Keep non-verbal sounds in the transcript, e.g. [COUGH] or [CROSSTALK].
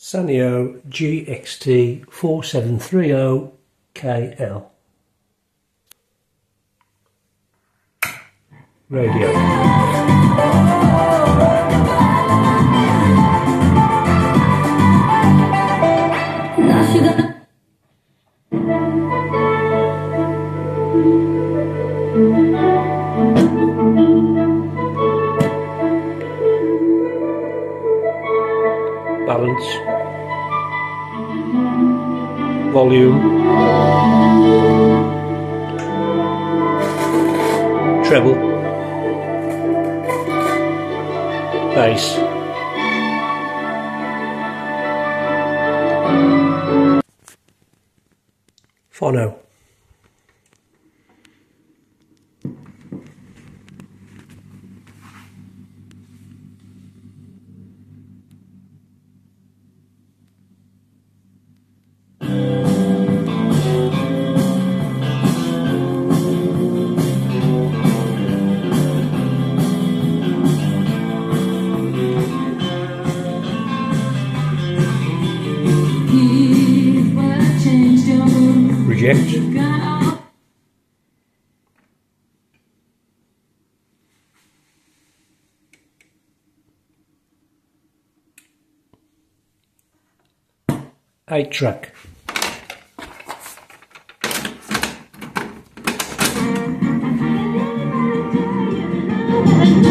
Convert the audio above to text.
Sanyo GXT 4730KL Radio balance, volume, treble, bass, phono. sketch. eight track. [LAUGHS]